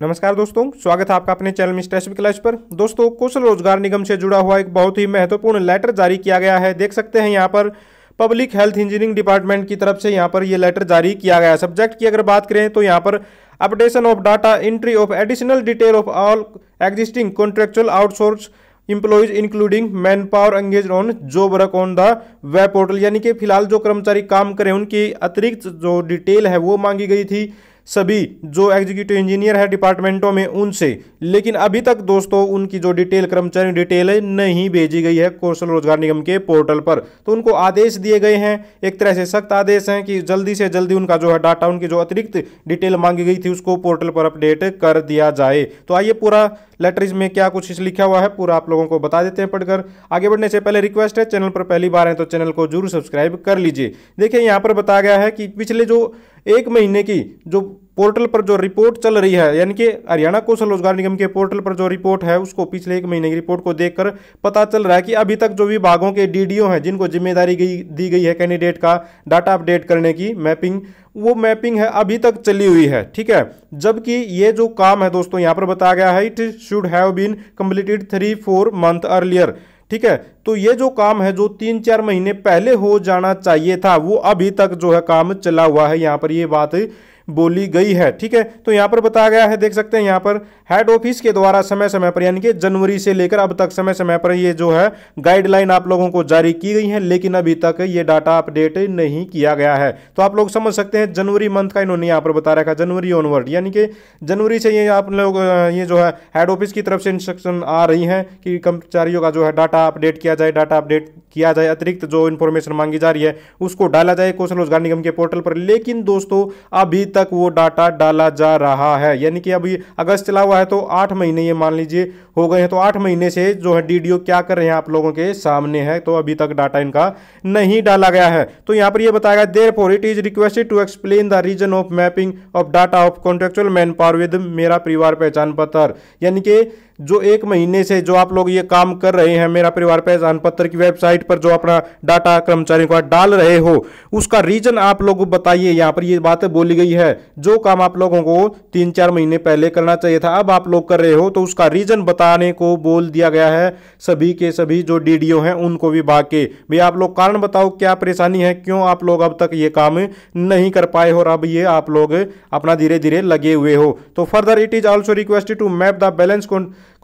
नमस्कार दोस्तों, स्वागत है आपका अपने चैनल मिस्टर एस क्लास पर। दोस्तों, कौशल रोज़गार निगम से जुड़ा हुआ एक बहुत ही महत्वपूर्ण लेटर जारी किया गया है। देख सकते हैं यहाँ पर पब्लिक हेल्थ इंजीनियरिंग डिपार्टमेंट की तरफ़ से यहाँ पर ये लेटर जारी किया गया सब्जेक्ट की अगर बात करें तो यहाँ पर updation of data entry of additional detail of all existing contractual outsource employees including man power engage on जो work on the web portal यानी कि फ़िलहाल जो कर्मचारी काम करें, उनकी अतिरिक्त जो डिटेल है, वो मांगी गई थी। सभी जो एग्जीक्यूटिव इंजीनियर है डिपार्टमेंटों में उनसे। लेकिन अभी तक दोस्तों, उनकी जो डिटेल कर्मचारी डिटेल है नहीं भेजी गई है कौशल रोज़गार निगम के पोर्टल पर। तो उनको आदेश दिए गए हैं। एक तरह से सख्त आदेश हैं कि जल्दी से जल्दी उनका जो है डाटा उनकी जो अतिरिक्त डिटेल मांगी गई थी, उसको पोर्टल पर अपडेट कर दिया जाए। तो आइए पूरा लेटर इसमें क्या कुछ लिखा हुआ है, पूरा आप लोगों को बता देते हैं पढ़कर। आगे बढ़ने से पहले रिक्वेस्ट है, चैनल पर पहली बार है तो चैनल को ज़रूर सब्सक्राइब कर लीजिए। देखिए, यहाँ पर बताया गया है कि पिछले जो एक महीने की जो पोर्टल पर जो रिपोर्ट चल रही है, यानी कि हरियाणा कौशल रोज़गार निगम के पोर्टल पर जो रिपोर्ट है, उसको पिछले एक महीने की रिपोर्ट को देखकर पता चल रहा है कि अभी तक जो विभागों के डीडीओ हैं, जिनको ज़िम्मेदारी दी गई है कैंडिडेट का डाटा अपडेट करने की, मैपिंग, वो मैपिंग है अभी तक चली हुई है, ठीक है? जबकि ये जो काम है दोस्तों, यहाँ पर बताया गया है it should have been completed three four month earlier ठीक है? तो ये जो काम है, जो तीन चार महीने पहले हो जाना चाहिए था, वो अभी तक जो है काम चला हुआ है। यहाँ पर ये बात बोली गई है, ठीक है? तो यहाँ पर बताया गया है, देख सकते हैं, यहाँ पर हेड ऑफ़िस के द्वारा समय समय पर, यानी कि जनवरी से लेकर अब तक समय समय पर ये जो है गाइडलाइन आप लोगों को जारी की गई है, लेकिन अभी तक ये डाटा अपडेट नहीं किया गया है। तो आप लोग समझ सकते हैं, जनवरी मंथ का इन्होंने यहाँ पर बता रखा जनवरी ऑनवर्ड यानी कि जनवरी से ये आप लोग ये जो है हेड ऑफ़िस की तरफ़ से इंस्ट्रक्शन आ रही है कि कर्मचारियों का जो है डाटा अपडेट किया जाए डाटा अपडेट किया जाए, अतिरिक्त जो इन्फॉर्मेशन मांगी जा रही है, उसको डाला जाए, कौशल रोज़गार निगम के पोर्टल पर। लेकिन दोस्तों, अभी तक वो डाटा डाला जा रहा है। यानी कि अभी अगस्त चला हुआ है तो आठ महीने ये मान लीजिए हो गए हैं। तो आठ महीने से जो है डीडीओ क्या कर रहे हैं आप लोगों के सामने है। तो अभी तक डाटा इनका नहीं डाला गया है। तो यहाँ पर यह बताया गया therefore it is requested to explain the reason of mapping of data of contractual man power with मेरा परिवार पहचान पत्र। यानी कि जो एक महीने से जो आप लोग ये काम कर रहे हैं, मेरा परिवार पहचान पत्र की वेबसाइट पर जो अपना डाटा कर्मचारियों का डाल रहे हो, उसका रीजन आप लोग बताइए। यहाँ पर ये बात बोली गई है, जो काम आप लोगों को तीन चार महीने पहले करना चाहिए था, अब आप लोग कर रहे हो तो उसका रीजन बताने को बोल दिया गया है। सभी के सभी जो डीडीओ हैं, उनको विभाग के, भाई आप लोग कारण बताओ, क्या परेशानी है, क्यों आप लोग अब तक ये काम नहीं कर पाए हो और अब ये आप लोग अपना धीरे धीरे लगे हुए हो? तो further it is also requested to map the balance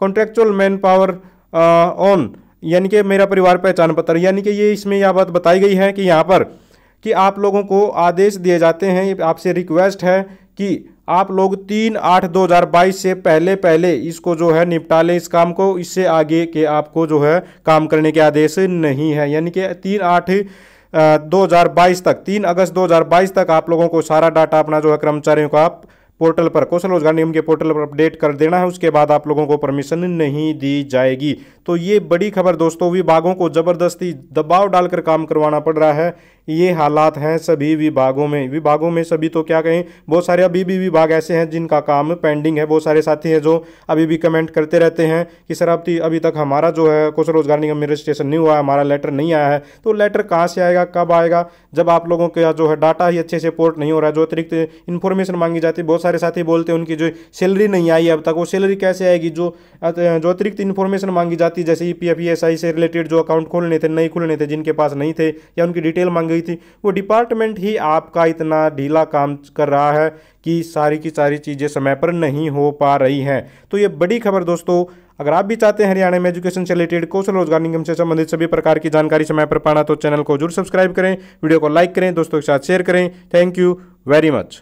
contractual man power on यानी कि मेरा परिवार पहचान पत्र, यानी कि ये इसमें यह बात बताई गई है कि यहाँ पर कि आप लोगों को आदेश दिए जाते हैं आपसे रिक्वेस्ट है कि आप लोग तीन आठ दो हज़ार बाईस से पहले पहले इसको जो है निपटा लें इस काम को, इससे आगे के आपको जो है काम करने के आदेश नहीं है। यानी कि तीन आठ दो हज़ार बाईस तक, तीन अगस्त दो हज़ार बाईस तक आप लोगों को सारा डाटा अपना जो है कर्मचारियों का आप पोर्टल पर कौशल रोज़गार नियम के पोर्टल पर अपडेट कर देना है। उसके बाद आप लोगों को परमिशन नहीं दी जाएगी। तो ये बड़ी खबर दोस्तों, विभागों को ज़बरदस्ती दबाव डालकर काम करवाना पड़ रहा है। ये हालात हैं सभी विभागों में। विभागों में सभी तो क्या कहें, बहुत सारे अभी भी विभाग ऐसे हैं जिनका काम पेंडिंग है। बहुत सारे साथी हैं जो अभी भी कमेंट करते रहते हैं कि, सर, अब अभी तक हमारा जो है कौशल रोज़गार निगम रजिस्ट्रेशन नहीं हुआ है, हमारा लेटर नहीं आया है। तो लेटर कहाँ से आएगा, कब आएगा? जब आप लोगों का जो है डाटा ही अच्छे से पोर्ट नहीं हो रहा है, जो अतिरिक्त इन्फॉर्मेशन मांगी जाती है बहुत सारे साथी बोलते हैं उनकी जो सैलरी नहीं आई अब तक, वो सैलरी कैसे आएगी? जो जो अतिरिक्त इन्फॉर्मेशन मांगी जाती है जैसे ई पी आई से रिलेटेड जो अकाउंट खोलने थे नहीं खोलने थे जिनके पास नहीं थे, या उनकी डिटेल मांगी गई थी, वो डिपार्टमेंट ही आपका इतना ढीला काम कर रहा है कि सारी की सारी चीज़ें समय पर नहीं हो पा रही हैं। तो ये बड़ी खबर दोस्तों, अगर आप भी चाहते हैं हरियाणा में एजुकेशन से रिलेटेड कौशल रोज़गार निगम से संबंधित सभी प्रकार की जानकारी समय पर पाना तो चैनल को ज़रूर सब्सक्राइब करें, वीडियो को लाइक करें, दोस्तों के साथ शेयर करें। Thank you very much